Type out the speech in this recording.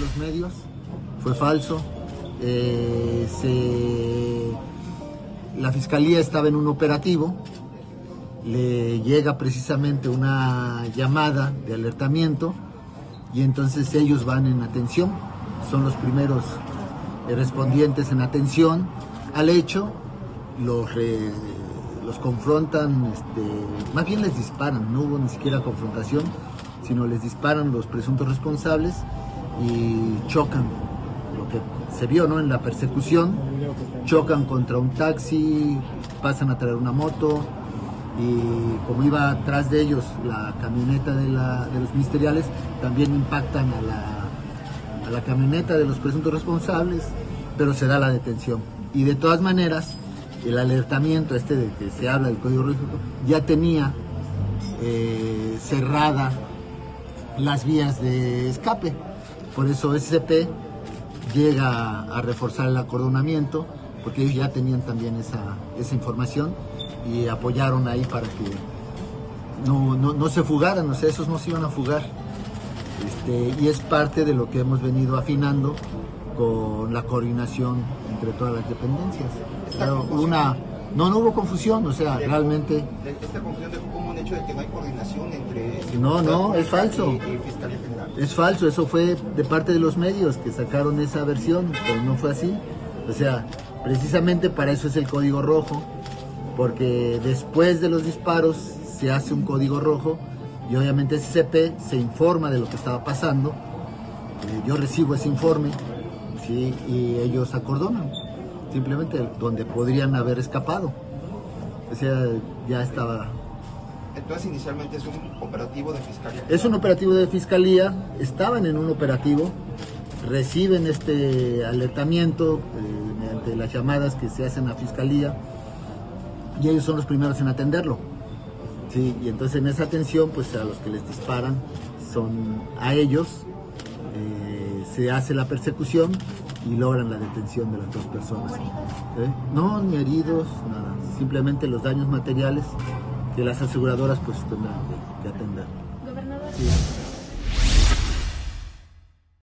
los medios, fue falso. Eh, la fiscalía estaba en un operativo, le llega precisamente una llamada de alertamiento y entonces ellos van en atención, son los primeros respondientes en atención al hecho, los, los confrontan, este, más bien les disparan, no hubo ni siquiera confrontación, sino les disparan los presuntos responsables y chocan, lo que se vio ¿no? en la persecución, chocan contra un taxi, pasan a traer una moto y como iba atrás de ellos la camioneta de, los ministeriales, también impactan a la, a la camioneta de los presuntos responsables, pero se da la detención. Y de todas maneras, el alertamiento este de que se habla del Código Rojo ya tenía eh, cerrada las vías de escape. Por eso SCP llega a reforzar el acordonamiento, porque ellos ya tenían también esa, esa información y apoyaron ahí para que no, no, se fugaran, o sea, esos no se iban a fugar. Este, y es parte de lo que hemos venido afinando con la coordinación entre todas las dependencias. una, no, no hubo confusión, o sea, realmente... ¿Esta confusión dejó como un hecho de que no hay coordinación entre... No, no, es falso. Es falso, eso fue de parte de los medios que sacaron esa versión, pero no fue así. O sea, precisamente para eso es el código rojo, porque después de los disparos se hace un código rojo y obviamente SCP se informa de lo que estaba pasando. Eh, yo recibo ese informe ¿sí? y ellos acordonan, simplemente donde podrían haber escapado. O sea, ya estaba... Entonces inicialmente es un operativo de fiscalía. Es un operativo de fiscalía, estaban en un operativo, reciben este alertamiento eh, mediante las llamadas que se hacen a fiscalía y ellos son los primeros en atenderlo. Sí, y entonces en esa atención, pues a los que les disparan son a ellos, eh, se hace la persecución y logran la detención de las dos personas. ¿Eh? No, ni heridos, nada, simplemente los daños materiales que las aseguradoras pues tendrán que, atender. Gobernador.